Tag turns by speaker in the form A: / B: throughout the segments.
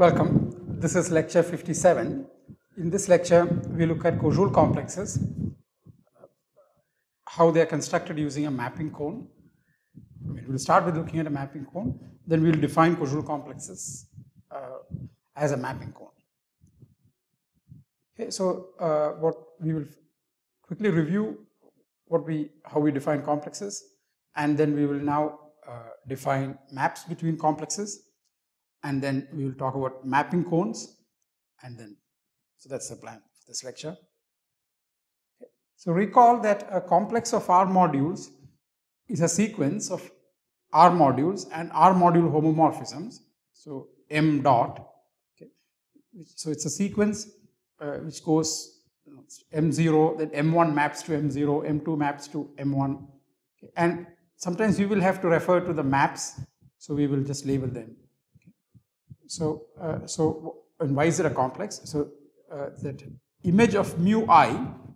A: Welcome. This is lecture 57. In this lecture, we look at Koszul complexes, how they are constructed using a mapping cone. We'll start with looking at a mapping cone, then we'll define Koszul complexes uh, as a mapping cone. Okay, so uh, what we will quickly review what we how we define complexes, and then we will now uh, define maps between complexes and then we will talk about mapping cones and then so that's the plan for this lecture okay. so recall that a complex of r modules is a sequence of r modules and r module homomorphisms so m dot okay so it's a sequence uh, which goes you know, m0 then m1 maps to m0 m2 maps to m1 okay. and sometimes we will have to refer to the maps so we will just label them so, uh, so and why is it a complex? So uh, that image of mu i,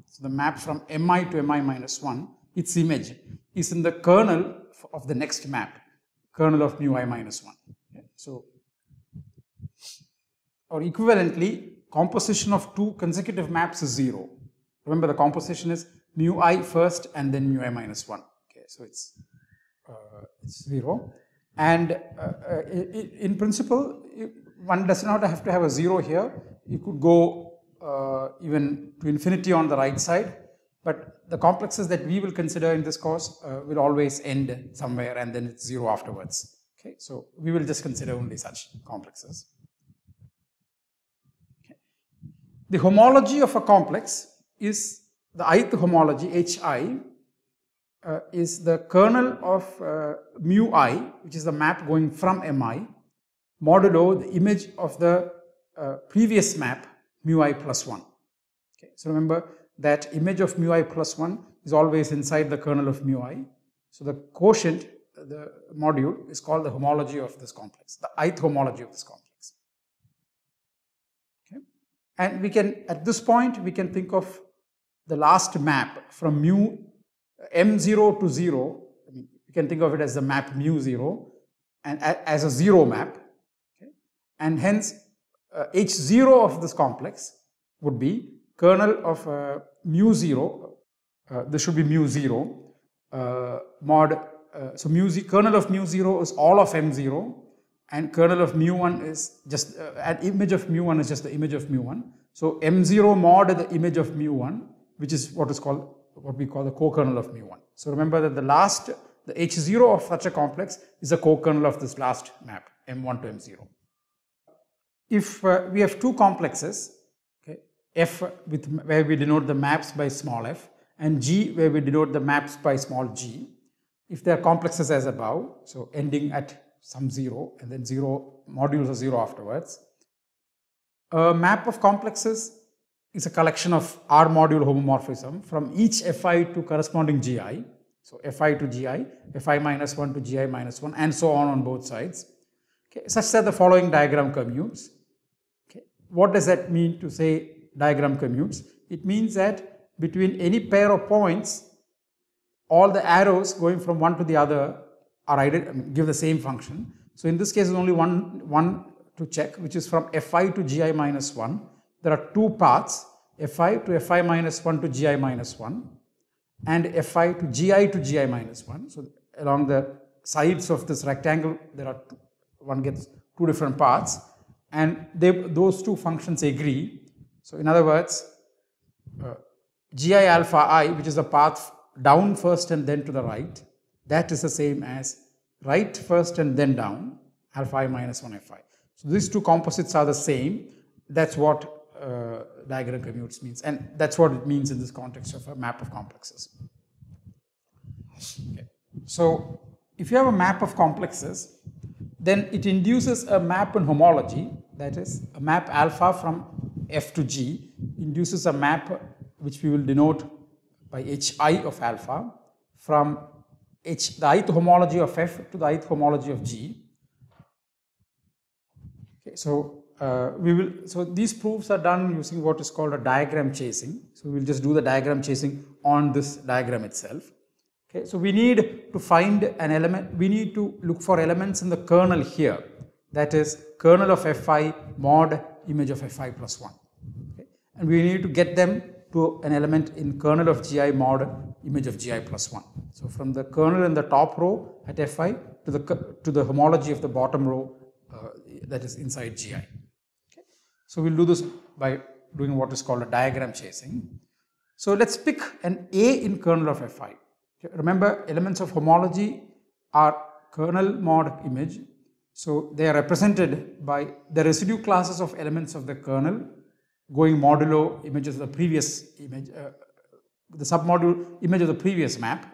A: so the map from mi to mi minus 1, its image is in the kernel of the next map, kernel of mu i minus 1. Okay. So, or equivalently, composition of two consecutive maps is 0. Remember the composition is mu i first and then mu i minus 1. Okay, so it's, uh, it's 0. And uh, uh, in principle, one does not have to have a zero here. You could go uh, even to infinity on the right side, but the complexes that we will consider in this course uh, will always end somewhere and then it's zero afterwards. Okay, so we will just consider only such complexes. Okay. The homology of a complex is the ith homology hi uh, is the kernel of uh, mu i, which is the map going from mi, modulo the image of the uh, previous map mu i plus 1. Okay. So remember that image of mu i plus 1 is always inside the kernel of mu i. So the quotient, the module, is called the homology of this complex, the ith homology of this complex. Okay. And we can, at this point, we can think of the last map from mu m0 to 0, I mean, you can think of it as the map mu 0 and as a zero map. Okay? And hence, uh, h0 of this complex would be kernel of uh, mu 0, uh, this should be mu 0, uh, mod, uh, so mu kernel of mu 0 is all of m0 and kernel of mu 1 is just, uh, an image of mu 1 is just the image of mu 1. So m0 mod the image of mu 1, which is what is called what we call the co-kernel of mu1. So remember that the last, the H0 of such a complex is a co-kernel of this last map, M1 to M0. If uh, we have two complexes, okay, F with where we denote the maps by small f, and G where we denote the maps by small g, if they are complexes as above, so ending at some zero and then zero modules of zero afterwards, a map of complexes is a collection of R module homomorphism from each Fi to corresponding Gi. So Fi to Gi, Fi minus 1 to Gi minus 1 and so on on both sides. Okay, such that the following diagram commutes. Okay. What does that mean to say diagram commutes? It means that between any pair of points, all the arrows going from one to the other are give the same function. So in this case, only one, one to check, which is from Fi to Gi minus 1 there are two paths fi to fi minus 1 to gi minus 1 and fi to gi to gi minus 1. So, along the sides of this rectangle there are two, one gets two different paths and they, those two functions agree. So, in other words uh, gi alpha i which is the path down first and then to the right that is the same as right first and then down alpha i minus 1 fi. So, these two composites are the same that is what Uh, diagram commutes means and that's what it means in this context of a map of complexes. Okay. So if you have a map of complexes then it induces a map in homology that is a map alpha from f to g induces a map which we will denote by hi of alpha from h the ith homology of f to the ith homology of g. Okay, so uh, we will, so these proofs are done using what is called a diagram chasing. So we'll just do the diagram chasing on this diagram itself. Okay, so we need to find an element, we need to look for elements in the kernel here that is kernel of Fi mod image of Fi plus 1. Okay. And we need to get them to an element in kernel of Gi mod image of Gi plus 1. So, from the kernel in the top row at Fi to the, to the homology of the bottom row uh, that is inside Gi. So, we will do this by doing what is called a diagram chasing. So, let us pick an A in kernel of Fi. Okay. Remember elements of homology are kernel mod image. So, they are represented by the residue classes of elements of the kernel going modulo images of the previous image, uh, the submodule image of the previous map.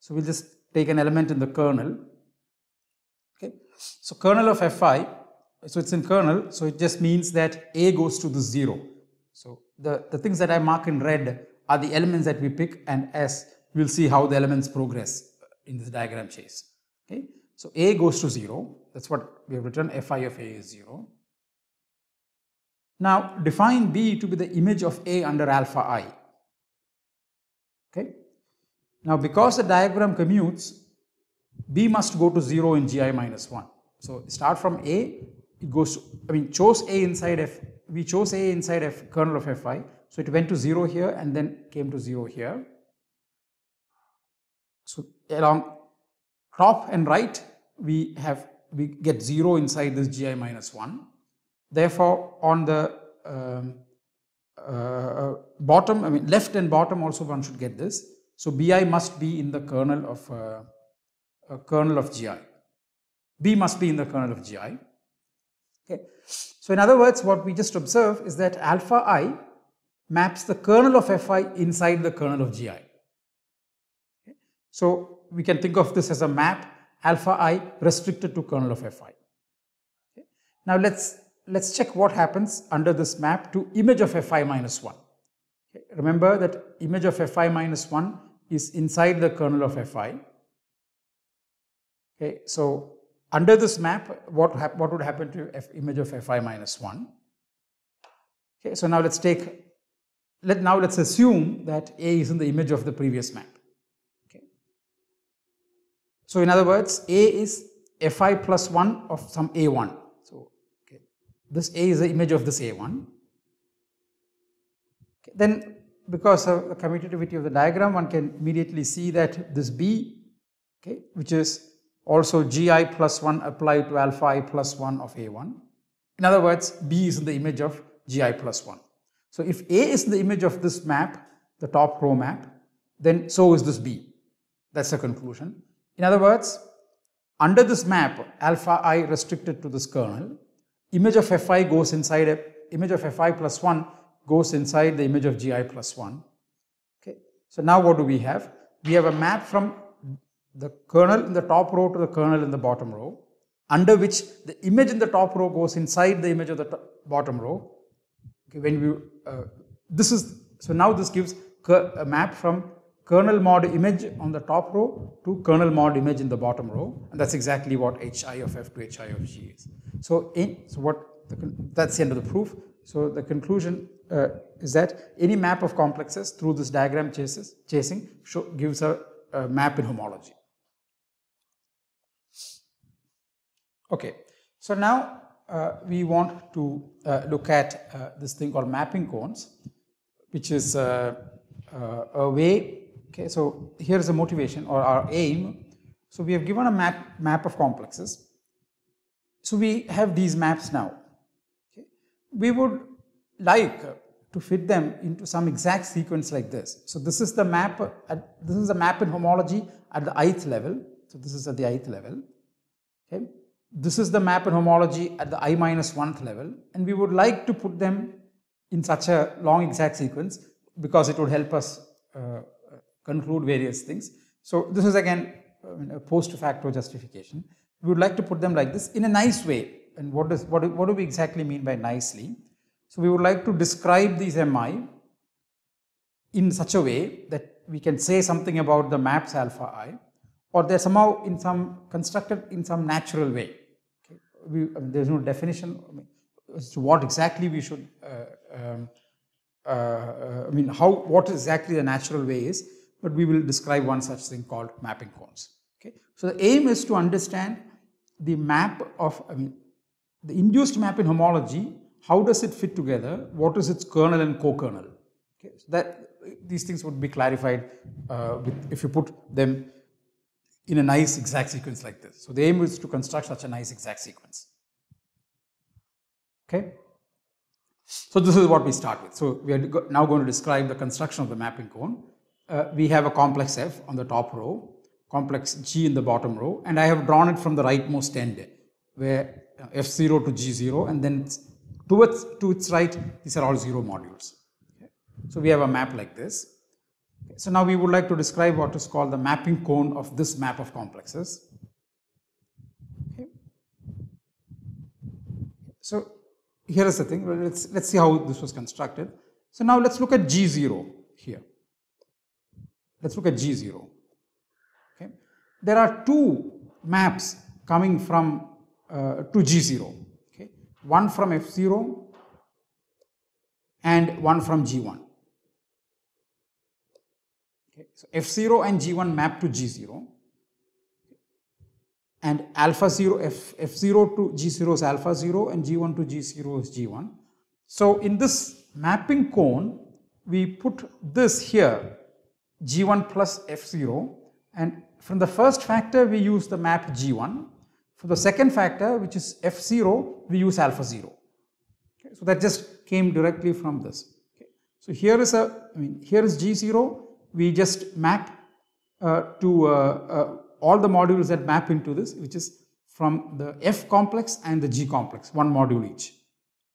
A: So, we will just take an element in the kernel. Okay. So, kernel of Fi, so it is in kernel, so it just means that A goes to the 0. So, the, the things that I mark in red are the elements that we pick and S, we will see how the elements progress in this diagram chase. Okay. So, A goes to 0, that is what we have written Fi of A is 0. Now, define B to be the image of A under alpha i. Okay. Now, because the diagram commutes, B must go to 0 in Gi minus 1. So, start from A, it goes to, I mean, chose A inside F, we chose A inside F kernel of Fi. So, it went to 0 here and then came to 0 here. So, along top and right, we have, we get 0 inside this Gi minus 1. Therefore, on the um, uh, bottom, I mean left and bottom also one should get this. So, Bi must be in the kernel of uh, kernel of Gi. B must be in the kernel of Gi. Okay. So, in other words, what we just observe is that alpha i maps the kernel of Fi inside the kernel of Gi. Okay. So, we can think of this as a map alpha i restricted to kernel of Fi. Okay. Now, let us let's check what happens under this map to image of Fi minus 1. Okay. Remember that image of Fi minus 1 is inside the kernel of Fi. Okay. So, under this map, what, what would happen to F image of Fi minus 1? Okay. So, now let's take, let now let's assume that A is in the image of the previous map. Okay. So, in other words, A is Fi plus 1 of some A1 So okay, this A is the image of this A1. Okay. Then because of the commutativity of the diagram, one can immediately see that this B, okay, which is also Gi plus 1 applied to alpha i plus 1 of A1. In other words, B is in the image of Gi plus 1. So if A is the image of this map, the top row map, then so is this B. That's the conclusion. In other words, under this map, alpha i restricted to this kernel, image of Fi goes inside a image of Fi plus 1 goes inside the image of Gi plus 1. Okay. So now what do we have? We have a map from the kernel in the top row to the kernel in the bottom row under which the image in the top row goes inside the image of the bottom row. Okay, when we, uh, this is, so now this gives a map from kernel mod image on the top row to kernel mod image in the bottom row and that's exactly what hi of f to hi of g is. So, in, so what the, that's the end of the proof. So the conclusion uh, is that any map of complexes through this diagram chases, chasing show, gives a, a, map in homology. Okay, so now uh, we want to uh, look at uh, this thing called mapping cones, which is uh, uh, a way. Okay, so here is a motivation or our aim. So we have given a map map of complexes so we have these maps now. Okay. We would like to fit them into some exact sequence like this. So this is the map, at, this is a map in homology at the ith level. So this is at the ith level. Okay. This is the map and homology at the i minus 1th level and we would like to put them in such a long exact sequence because it would help us uh, conclude various things. So this is again a post facto justification we would like to put them like this in a nice way. And what, does, what, what do we exactly mean by nicely? So we would like to describe these MI in such a way that we can say something about the maps alpha i or they're somehow in some constructed in some natural way. We, I mean, there's no definition I mean, as to what exactly we should, uh, um, uh, I mean, how, what exactly the natural way is, but we will describe one such thing called mapping cones. Okay. So the aim is to understand the map of, I mean, the induced map in homology, how does it fit together? What is its kernel and co-kernel? Okay, so that these things would be clarified uh, with, if you put them in a nice exact sequence like this. So the aim is to construct such a nice exact sequence. Okay. So this is what we start with. So we are now going to describe the construction of the mapping cone. Uh, we have a complex F on the top row, complex G in the bottom row, and I have drawn it from the rightmost end where F0 to G0 and then towards to its right, these are all zero modules. Okay. So we have a map like this. Okay. So now we would like to describe what is called the mapping cone of this map of complexes. Okay. So here is the thing, let's, let's see how this was constructed. So now let's look at G0 here. Let's look at G0. Okay. There are two maps coming from uh, to G0. Okay. One from F0 and one from G1. Okay. So F0 and G1 map to G0 and alpha 0 f, f0 to g0 is alpha 0 and g1 to g0 is g1. So in this mapping cone we put this here g1 plus f0 and from the first factor we use the map g1 for the second factor which is f0 we use alpha 0 okay, so that just came directly from this okay. so here is a I mean here is g0 we just map uh, to uh, uh, all the modules that map into this, which is from the F complex and the G complex, one module each.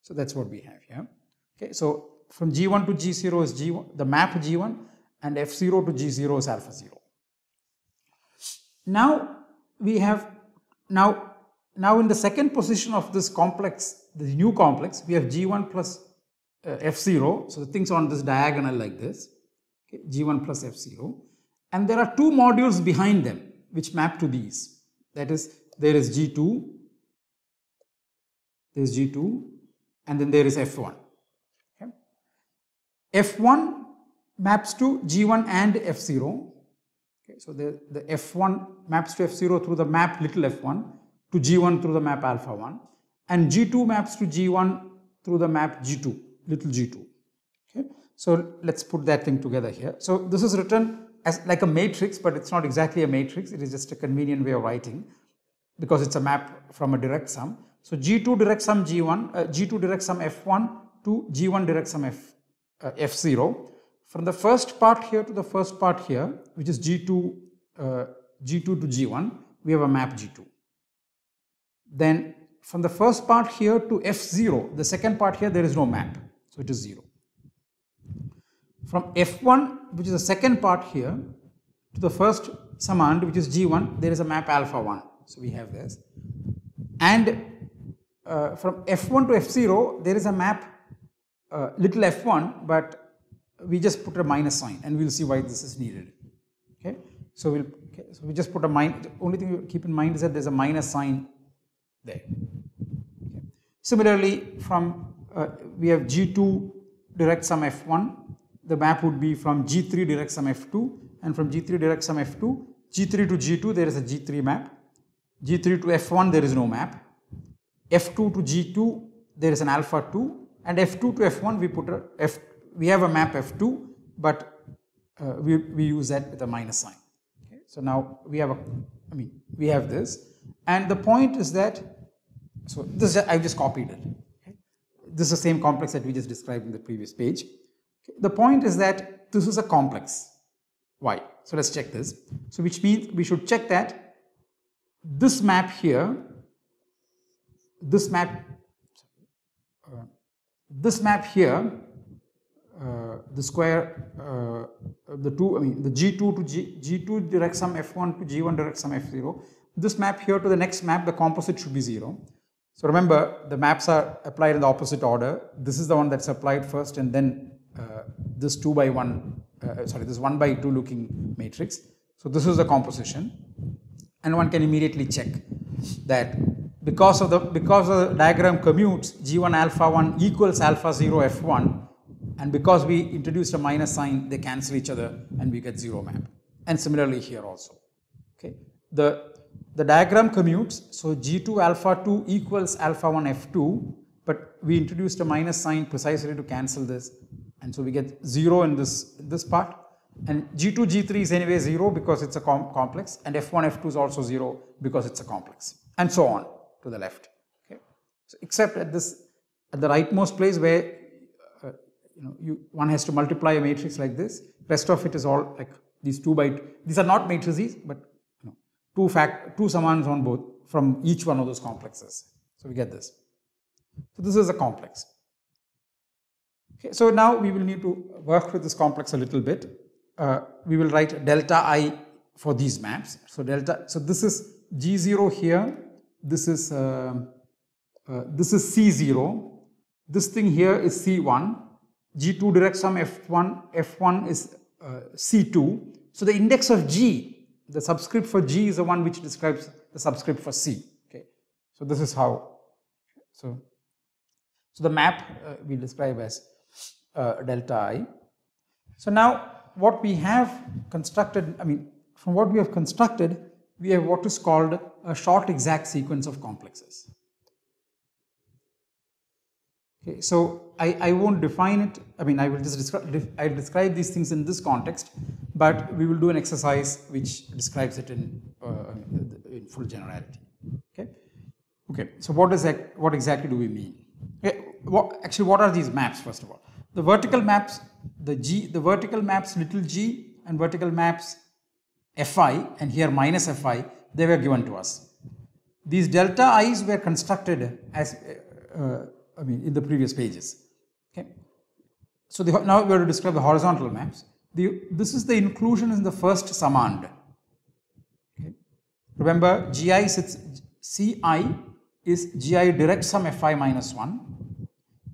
A: So that's what we have here. Okay, so from G1 to G0 is G1, the map G1, and F0 to G0 is alpha 0. Now we have, now, now in the second position of this complex, the new complex, we have G1 plus uh, F0. So the things on this diagonal like this, okay, G1 plus F0. And there are two modules behind them which map to these. That is, there is G2, there is G2, and then there is F1. Okay. F1 maps to G1 and F0. Okay, so the, the F1 maps to F0 through the map little f1 to G1 through the map alpha 1 and G2 maps to G1 through the map G2, little g2. Okay. So let's put that thing together here. So this is written as like a matrix, but it's not exactly a matrix. It is just a convenient way of writing because it's a map from a direct sum. So G2 direct sum G1, uh, G2 direct sum F1 to G1 direct sum F, uh, F0. From the first part here to the first part here, which is G2, uh, G2 to G1, we have a map G2. Then from the first part here to F0, the second part here, there is no map. So it is 0. From F1 which is the second part here, to the first summand, which is G1, there is a map alpha 1. So we have this. And uh, from F1 to F0, there is a map uh, little f1, but we just put a minus sign and we'll see why this is needed. Okay, so we'll okay, so we just put a minus. Only thing you keep in mind is that there's a minus sign there. Okay. Similarly, from uh, we have G2 direct sum f1 the map would be from G3 direct sum F2 and from G3 direct sum F2, G3 to G2 there is a G3 map, G3 to F1 there is no map, F2 to G2 there is an alpha 2 and F2 to F1 we put a F, we have a map F2 but uh, we, we use that with a minus sign. Okay. So now we have a, I mean we have this and the point is that, so this I just copied it. This is the same complex that we just described in the previous page. The point is that this is a complex. Why? So let's check this. So which means we should check that this map here, this map, uh, this map here, uh, the square, uh, the two, I mean the G2 to G, G2 direct sum F1 to G1 direct sum F0. This map here to the next map, the composite should be 0. So remember, the maps are applied in the opposite order. This is the one that's applied first and then this 2 by 1, uh, sorry, this 1 by 2 looking matrix. So this is the composition and one can immediately check that because of the because the diagram commutes g1 alpha 1 equals alpha 0 f1 and because we introduced a minus sign they cancel each other and we get zero map and similarly here also okay the the diagram commutes. So G2 alpha 2 equals alpha 1 F2, but we introduced a minus sign precisely to cancel this. And so we get 0 in this, this part. And G2, G3 is anyway 0 because it's a com complex, and F1, F2 is also 0 because it's a complex, and so on to the left. Okay. So except at this, at the rightmost place where uh, you know you one has to multiply a matrix like this. Rest of it is all like these two by these are not matrices, but you know, two fact two summands on both from each one of those complexes. So we get this. So this is a complex. Okay, so now we will need to work with this complex a little bit uh, we will write delta i for these maps. So delta, so this is G0 here, this is, uh, uh, this is C0, this thing here is C1, G2 direct sum F1, F1 is uh, C2. So the index of G, the subscript for G is the one which describes the subscript for C. Okay, so this is how. So, so the map uh, we describe as uh, delta i. So now what we have constructed, I mean, from what we have constructed, we have what is called a short exact sequence of complexes. Okay, so I, I won't define it, I mean, I will just describe, I'll describe these things in this context, but we will do an exercise which describes it in, uh, in full generality. Okay, okay. So what is that? What exactly do we mean? Okay. What, actually, what are these maps? First of all, the vertical maps the G, the vertical maps little g and vertical maps fi and here minus fi, they were given to us. These delta i's were constructed as, uh, uh, I mean, in the previous pages. Okay. So the, now we are to describe the horizontal maps. The, this is the inclusion in the first summand. Okay. Remember, gi sits, ci is gi direct sum fi minus 1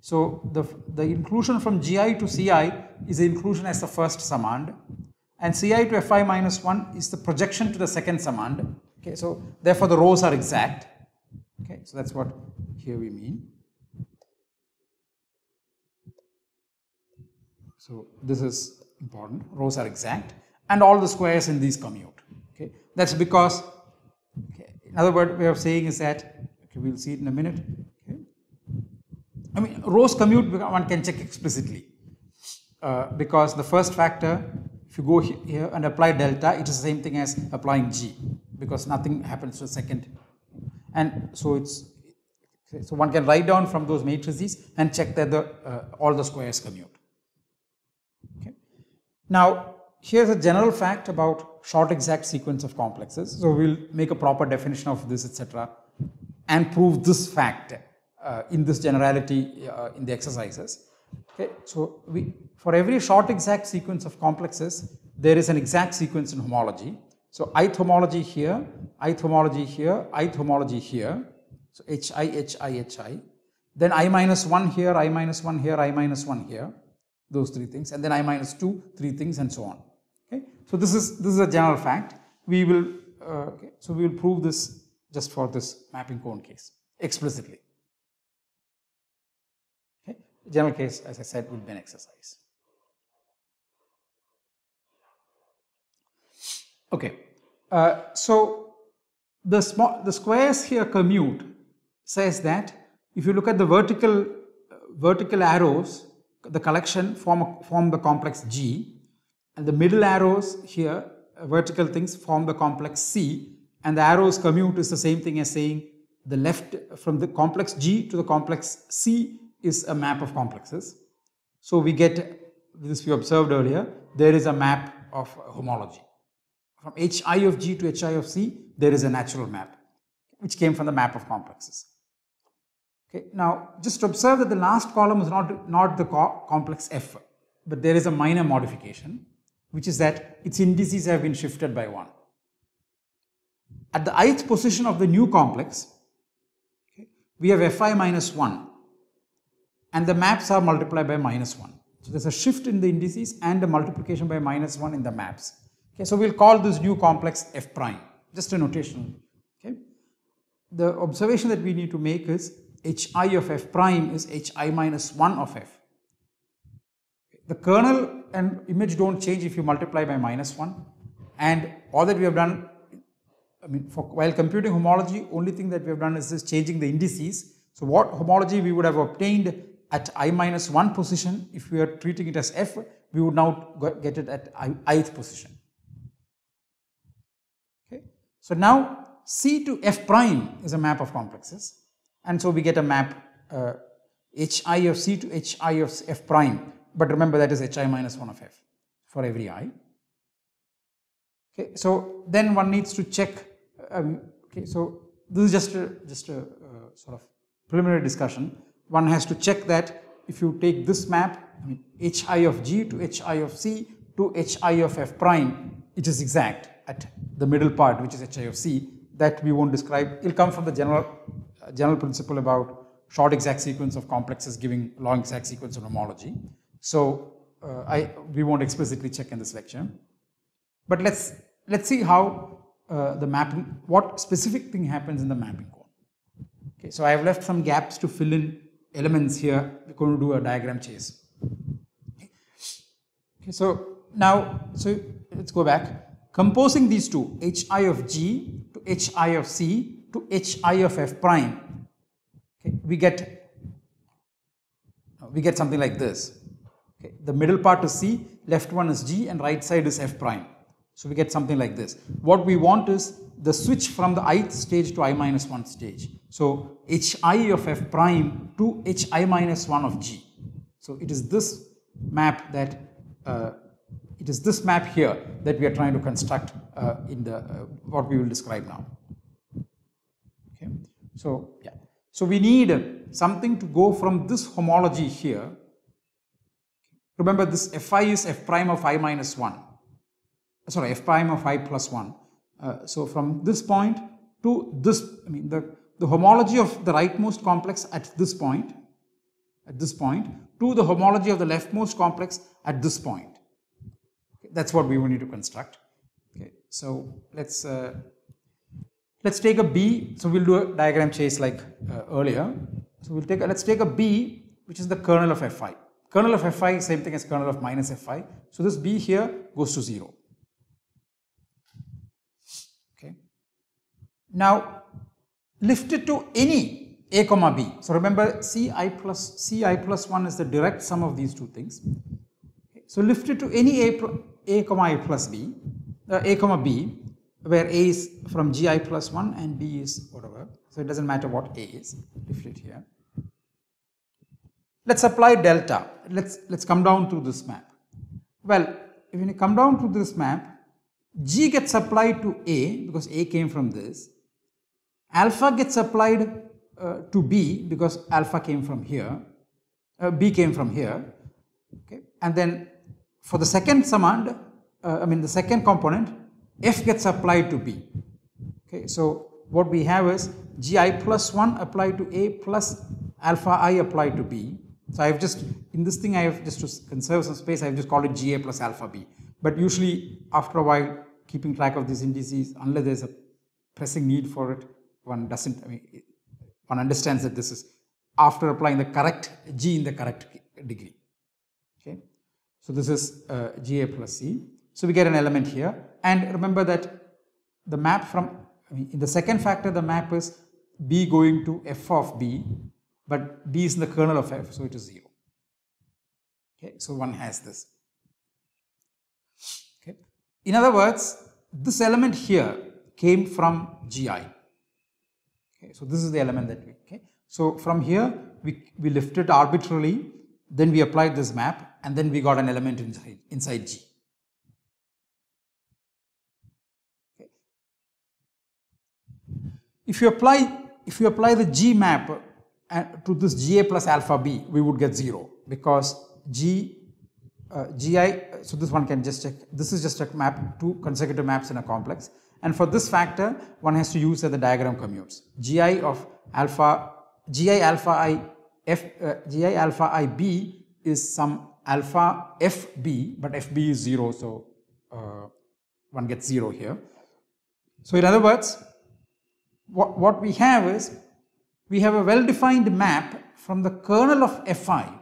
A: so the, the inclusion from GI to CI is the inclusion as the first summand and CI to Fi minus 1 is the projection to the second summand. Okay, so therefore the rows are exact. Okay, so that's what here we mean. So this is important, rows are exact and all the squares in these commute. Okay, that's because, okay, in other words, way of saying is that, okay, we'll see it in a minute. I mean, rows commute one can check explicitly uh, because the first factor, if you go here and apply delta, it is the same thing as applying g because nothing happens to the second. And so it's so one can write down from those matrices and check that the uh, all the squares commute. Okay. Now here's a general fact about short exact sequence of complexes. So we'll make a proper definition of this, etc., and prove this fact uh, in this generality uh, in the exercises. Okay, so we for every short exact sequence of complexes, there is an exact sequence in homology. So ith homology here, ith homology here, ith homology here. So hi, hi, hi. Then i minus 1 here, i minus 1 here, i minus 1 here. Those three things. And then i minus 2, three things and so on. Okay. So this is this is a general fact. We will uh, okay. so we will prove this just for this mapping cone case explicitly general case, as I said, would be an exercise. Okay, uh, so the, small, the squares here commute says that if you look at the vertical uh, vertical arrows, the collection form, form the complex G, and the middle arrows here, uh, vertical things form the complex C, and the arrows commute is the same thing as saying the left from the complex G to the complex C is a map of complexes. So we get this we observed earlier, there is a map of homology. From hi of g to hi of c, there is a natural map, which came from the map of complexes. Okay, now just observe that the last column is not, not the co complex f, but there is a minor modification, which is that its indices have been shifted by 1. At the ith position of the new complex, okay, we have fi minus 1 and the maps are multiplied by minus 1. So there's a shift in the indices and a multiplication by minus 1 in the maps. Okay, so we'll call this new complex f prime, just a notation. Okay. The observation that we need to make is hi of f prime is hi minus 1 of f. The kernel and image don't change if you multiply by minus 1 and all that we have done I mean, for, while computing homology, only thing that we have done is just changing the indices. So what homology we would have obtained at i minus 1 position, if we are treating it as f, we would now get it at i ith position. Okay. So now C to f prime is a map of complexes and so we get a map uh, hi of C to hi of f prime but remember that is hi minus 1 of f for every i. Okay, so then one needs to check. Um, okay, so this is just a, just a uh, sort of preliminary discussion. One has to check that if you take this map, I mean, hi of g to hi of c to hi of f prime, it is exact at the middle part, which is hi of c. That we won't describe. It will come from the general uh, general principle about short exact sequence of complexes giving long exact sequence of homology. So uh, I we won't explicitly check in this lecture. But let's let's see how uh, the mapping, what specific thing happens in the mapping cone. Okay, so I have left some gaps to fill in elements here. We're going to do a diagram chase. Okay, so now, so let's go back. Composing these two, hi of g to hi of c to hi of f prime, okay, we get we get something like this. Okay, the middle part is c, left one is g, and right side is f prime. So we get something like this. What we want is the switch from the ith stage to i minus 1 stage. So hi of f prime to hi minus 1 of g. So it is this map that uh, it is this map here that we are trying to construct uh, in the uh, what we will describe now. Okay. So yeah. So we need something to go from this homology here. Remember this fi is f prime of i minus 1 sorry, f prime of i plus 1. Uh, so from this point to this, I mean the, the homology of the rightmost complex at this point, at this point, to the homology of the leftmost complex at this point. Okay, that's what we will need to construct. Okay, so let's uh, let's take a B. So we'll do a diagram chase like uh, earlier. So we'll take a, let's take a B, which is the kernel of Fi. Kernel of Fi, same thing as kernel of minus Fi. So this B here goes to zero. Now lift it to any a comma b. So remember ci plus ci plus 1 is the direct sum of these two things. So lift it to any a, a comma a plus b, uh, a comma b, where a is from gi plus 1 and b is whatever. So it doesn't matter what a is. Lift it here. Let's apply delta. Let's let's come down to this map. Well, if you come down to this map, g gets applied to a because a came from this alpha gets applied uh, to B because alpha came from here, uh, B came from here, okay. and then for the second summand, uh, I mean the second component, F gets applied to B. Okay, so what we have is Gi plus 1 applied to A plus alpha i applied to B. So I have just, in this thing I have just to conserve some space, I have just called it Ga plus alpha B. But usually after a while, keeping track of these indices, unless there's a pressing need for it, one doesn't, I mean, one understands that this is after applying the correct G in the correct degree. Okay. So this is uh, GA plus C. So we get an element here. And remember that the map from, I mean, in the second factor, the map is B going to F of B, but B is in the kernel of F, so it is 0. Okay, so one has this. Okay. In other words, this element here came from GI. Okay, so this is the element that we, okay. So from here, we, we lift it arbitrarily, then we applied this map, and then we got an element inside, inside G. Okay. If you apply, if you apply the G map uh, to this GA plus alpha B, we would get zero because G, uh, GI, so this one can just check, this is just a map, two consecutive maps in a complex. And for this factor, one has to use that the diagram commutes. Gi of alpha, Gi alpha i f, uh, Gi alpha i b is some alpha fb, but fb is 0, so uh, one gets 0 here. So in other words, what, what we have is, we have a well-defined map from the kernel of fi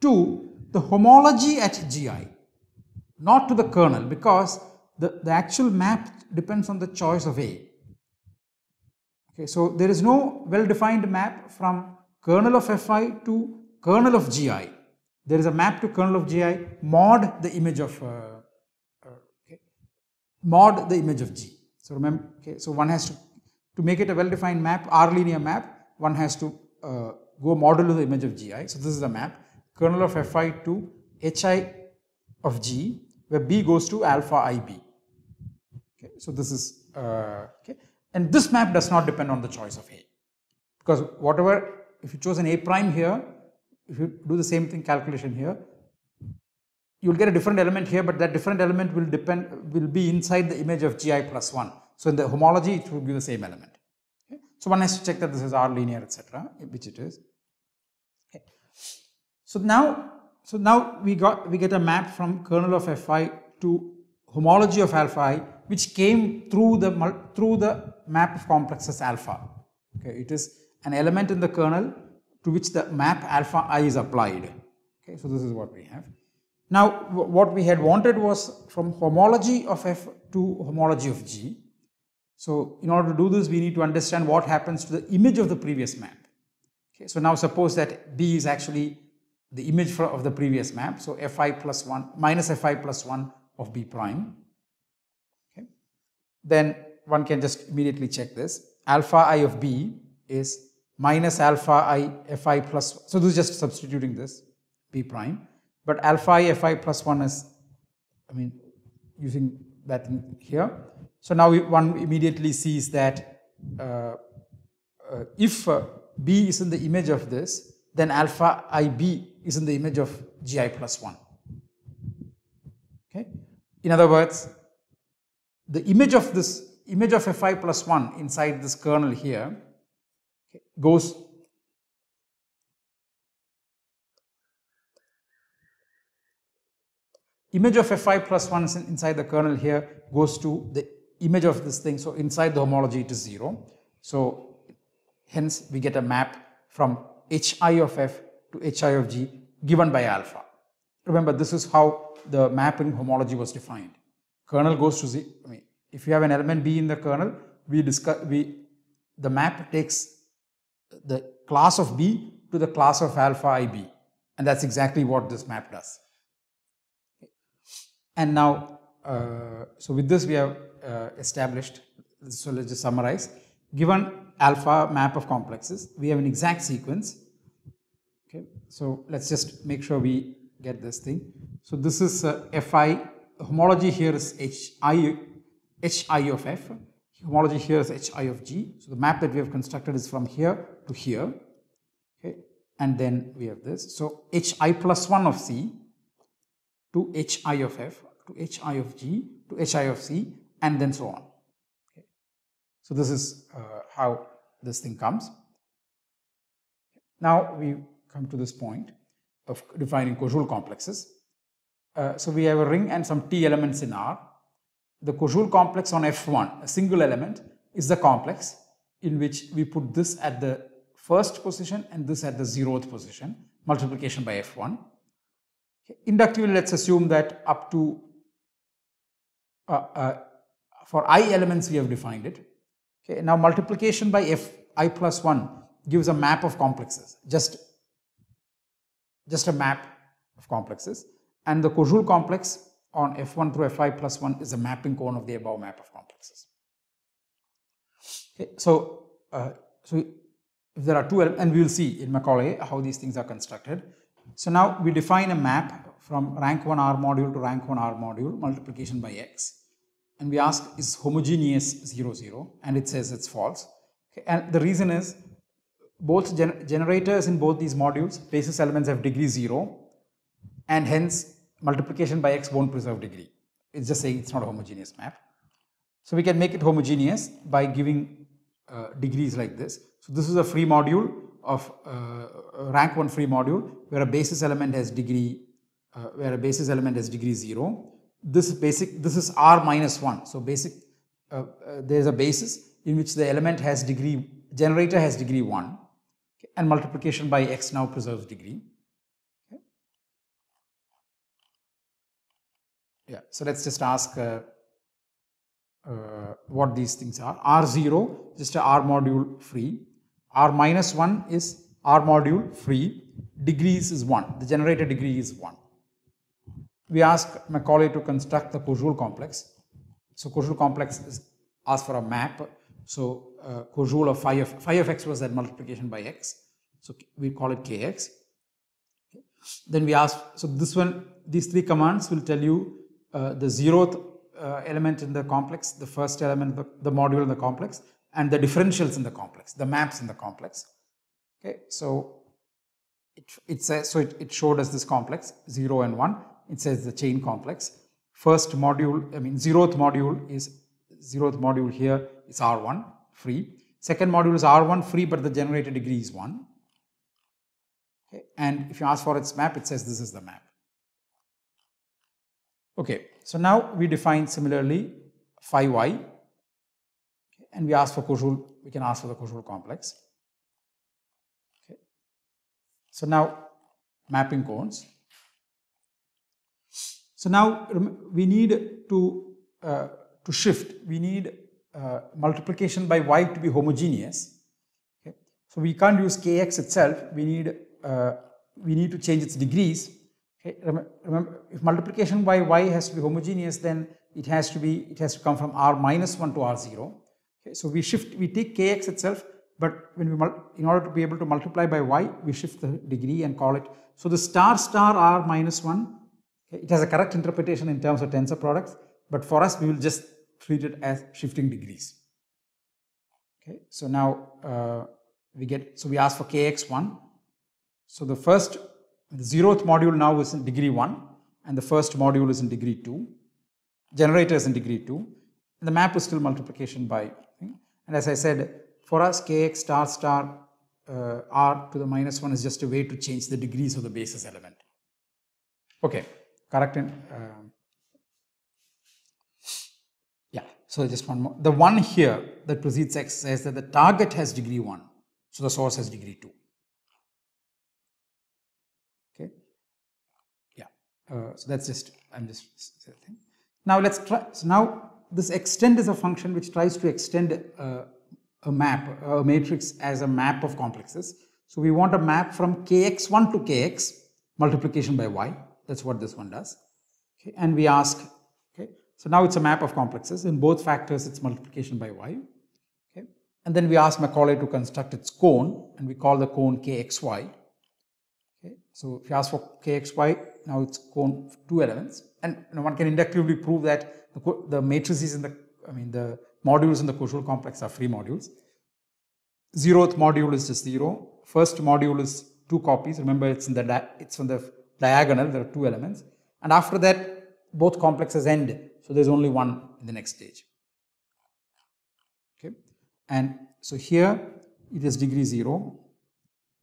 A: to the homology at gi, not to the kernel because the, the actual map depends on the choice of A. Okay, so there is no well-defined map from kernel of Fi to kernel of Gi. There is a map to kernel of Gi mod the image of uh, uh, okay, mod the image of G. So remember, okay, so one has to to make it a well-defined map, R linear map, one has to uh, go modulo the image of Gi. So this is the map kernel of Fi to Hi of G, where B goes to alpha IB. Okay, so this is uh, okay, and this map does not depend on the choice of A, because whatever if you chose an A prime here, if you do the same thing calculation here, you will get a different element here, but that different element will depend will be inside the image of Gi plus one. So in the homology, it will be the same element. Okay. So one has to check that this is R linear, etc., which it is. Okay. So now, so now we got we get a map from kernel of Fi to homology of alpha i, which came through the through the map of complexes alpha. Okay, it is an element in the kernel to which the map alpha i is applied. Okay, so this is what we have. Now, what we had wanted was from homology of f to homology of g. So in order to do this, we need to understand what happens to the image of the previous map. Okay, so now suppose that B is actually the image of the previous map. So Fi plus 1 minus Fi plus 1 of B prime. Okay. Then one can just immediately check this. Alpha i of B is minus alpha i Fi plus, so this is just substituting this B prime. But alpha i Fi plus 1 is, I mean, using that here. So now one immediately sees that uh, uh, if uh, B is in the image of this, then alpha IB is in the image of Gi plus 1. In other words, the image of this image of Fi plus 1 inside this kernel here goes image of Fi plus 1 inside the kernel here goes to the image of this thing. So inside the homology it is 0. So hence we get a map from hi of f to hi of g given by alpha. Remember this is how the mapping homology was defined. Kernel goes to z. I mean, if you have an element b in the kernel, we discuss we the map takes the class of b to the class of alpha ib, and that's exactly what this map does. And now, uh, so with this we have uh, established, so let's just summarize. Given alpha map of complexes, we have an exact sequence. Okay, so let's just make sure we get this thing. So this is uh, Fi, homology here is Hi, Hi of F, homology here is Hi of G. So the map that we have constructed is from here to here. Okay, and then we have this. So Hi plus 1 of C to Hi of F to Hi of G to Hi of C and then so on. Okay. So this is uh, how this thing comes. Now we come to this point of defining Koszul complexes. Uh, so we have a ring and some T elements in R. The Koszul complex on F1, a single element, is the complex in which we put this at the first position and this at the zeroth position, multiplication by F1. Inductively, let's assume that up to uh, uh, for i elements we have defined it. Okay, now multiplication by f i plus 1 gives a map of complexes, just, just a map of complexes. And the Koszul complex on f1 through fi plus 1 is a mapping cone of the above map of complexes. Okay, so, uh, so if there are two, and we will see in Macaulay how these things are constructed. So now we define a map from rank 1 R module to rank 1 R module multiplication by x and we ask is homogeneous 0 0 and it says it's false okay. and the reason is both gen generators in both these modules basis elements have degree 0 and hence multiplication by x won't preserve degree. It's just saying it's not a homogeneous map. So we can make it homogeneous by giving uh, degrees like this. So this is a free module of uh, rank 1 free module where a basis element has degree uh, where a basis element has degree 0 this is basic, this is R minus 1. So basic, uh, uh, there is a basis in which the element has degree, generator has degree 1 okay, and multiplication by x now preserves degree. Okay. Yeah, so let's just ask, uh, uh what these things are. R0 just R module free. R minus 1 is R module free. Degrees is 1. The generator degree is 1. We ask Macaulay to construct the Koszul complex. So Koszul complex is asked for a map. So uh, Koszul of phi of, phi of x was that multiplication by x. So we call it kx. Okay. Then we ask, so this one, these three commands will tell you uh, the zeroth uh, element in the complex, the first element, the, the module in the complex, and the differentials in the complex, the maps in the complex. Okay, so it, it says, so it, it showed us this complex, 0 and 1. It says the chain complex. First module, I mean, zeroth module is, zeroth module here is R1, free. Second module is R1 free, but the generated degree is 1. Okay, and if you ask for its map, it says this is the map. Okay, so now we define similarly phi y okay, and we ask for Koszul, we can ask for the Koszul complex. Okay. So now mapping cones. So now we need to, uh, to shift, we need uh, multiplication by y to be homogeneous. Okay. So we can't use kx itself, we need, uh, we need to change its degrees Okay, remember, if multiplication by y has to be homogeneous, then it has to be, it has to come from r minus 1 to r0. Okay, so we shift, we take kx itself, but when we, in order to be able to multiply by y, we shift the degree and call it. So the star star r minus 1, okay, it has a correct interpretation in terms of tensor products, but for us, we will just treat it as shifting degrees. Okay, so now uh, we get, so we ask for kx1. So the first the zeroth module now is in degree 1 and the first module is in degree 2. Generator is in degree 2 and the map is still multiplication by. And as I said, for us kx star star uh, r to the minus 1 is just a way to change the degrees of the basis element. Okay, correct. In, uh, yeah, so just one more. The one here that precedes x says that the target has degree 1, so the source has degree 2. Okay, Uh, so that's just, I'm just saying. Now let's try, so now this extend is a function which tries to extend uh, a map, a matrix as a map of complexes. So we want a map from kx1 to kx multiplication by y. That's what this one does. Okay, and we ask, so now it's a map of complexes. In both factors, it's multiplication by y. Okay, and then we ask Macaulay to construct its cone, and we call the cone kxy. Okay, so if you ask for kxy, now it's cone two elements and you know, one can inductively prove that the, the matrices in the I mean the modules in the Koszul complex are free modules. Zeroth module is just zero. First module is two copies. Remember, it's in the it's on the diagonal. There are two elements, and after that, both complexes end. So there's only one in the next stage. Okay, and so here it is degree zero.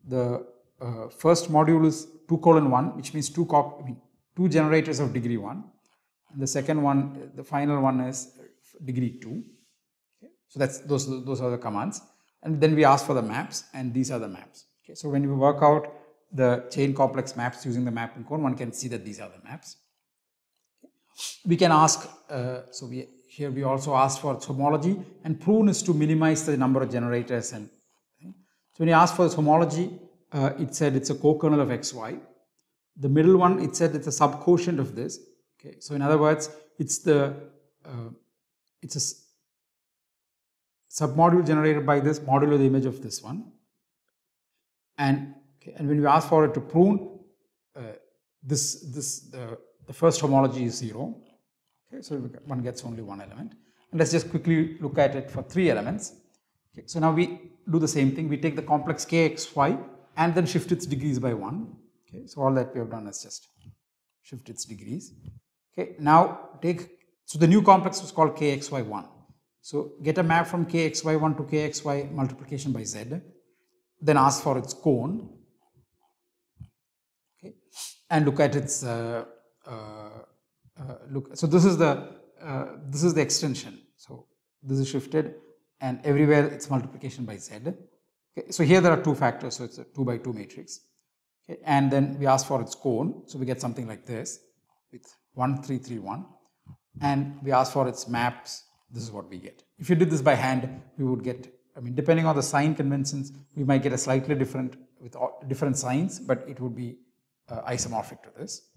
A: The uh, first module is 2 colon 1, which means two, cop, I mean, two generators of degree 1. And the second one, the final one is degree 2. Okay. So that's those, those are the commands. And then we ask for the maps, and these are the maps. Okay. So when we work out the chain complex maps using the mapping cone, one can see that these are the maps. We can ask, uh, so we here we also ask for homology, and prune is to minimize the number of generators. And okay. so when you ask for homology, uh, it said it's a co-kernel of xy. The middle one, it said it's a subquotient of this. Okay, so in other words, it's the uh, it's a submodule generated by this modulo the image of this one. And okay, and when we ask for it to prune, uh, this this the, the first homology is zero. Okay, so one gets only one element. And let's just quickly look at it for three elements. Okay, so now we do the same thing. We take the complex kxy and then shift its degrees by 1. Okay, so all that we have done is just shift its degrees. Okay, now take, so the new complex was called kxy1. So get a map from kxy1 to kxy multiplication by z, then ask for its cone, okay, and look at its, uh, look, so this is the, uh, this is the extension. So this is shifted and everywhere it's multiplication by z. Okay, so here there are two factors, so it's a 2 by 2 matrix. Okay, and then we ask for its cone, so we get something like this with 1, 3, 3, 1. And we ask for its maps this is what we get. If you did this by hand, we would get, I mean, depending on the sign conventions, we might get a slightly different, with different signs, but it would be uh, isomorphic to this.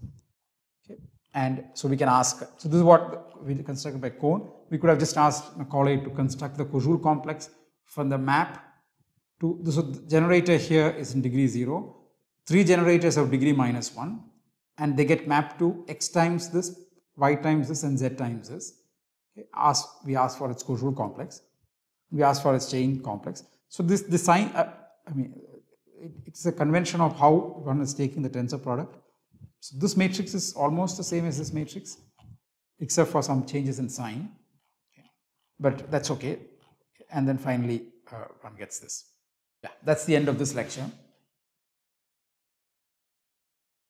A: Okay. And so we can ask, so this is what we constructed by cone. We could have just asked Macaulay to construct the Koszul complex from the map to, so the generator here is in degree 0, three generators of degree minus 1, and they get mapped to x times this, y times this, and z times this. Okay. Ask, we ask for its Koszul complex. We ask for its chain complex. So this, this sign, uh, I mean, it's a convention of how one is taking the tensor product. So this matrix is almost the same as this matrix, except for some changes in sign. Okay. But that's okay. And then finally, uh, one gets this. Yeah, that's the end of this lecture.